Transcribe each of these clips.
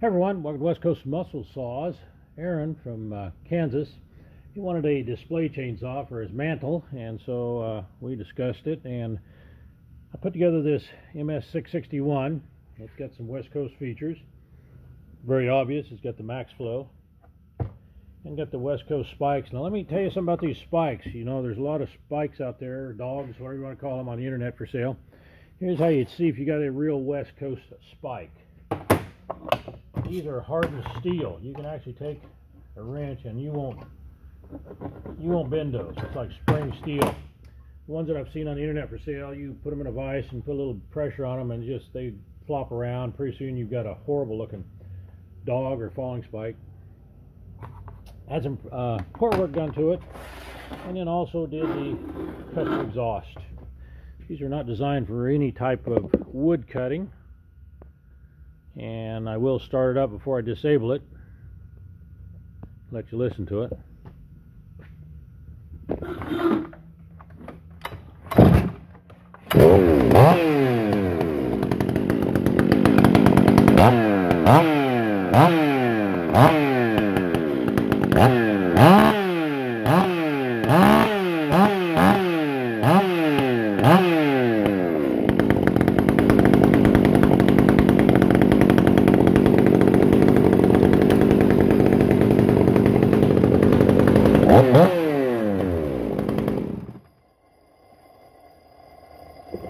Hey everyone, welcome to West Coast Muscle Saws. Aaron from uh, Kansas, he wanted a display chainsaw for his mantle, and so uh, we discussed it, and I put together this MS661. It's got some West Coast features. Very obvious, it's got the max flow, and got the West Coast spikes. Now let me tell you something about these spikes. You know, there's a lot of spikes out there, dogs, whatever you want to call them, on the internet for sale. Here's how you'd see if you got a real West Coast spike these are hardened steel. You can actually take a wrench and you won't you won't bend those. It's like spring steel. The ones that I've seen on the internet for sale, you put them in a vise and put a little pressure on them and just they flop around. Pretty soon you've got a horrible looking dog or falling spike. Had some uh, port work done to it and then also did the custom exhaust. These are not designed for any type of wood cutting and I will start it up before I disable it. Let you listen to it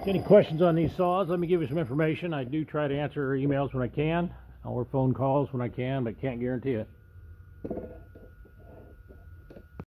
Any questions on these saws? Let me give you some information. I do try to answer emails when I can or phone calls when I can, but can't guarantee it.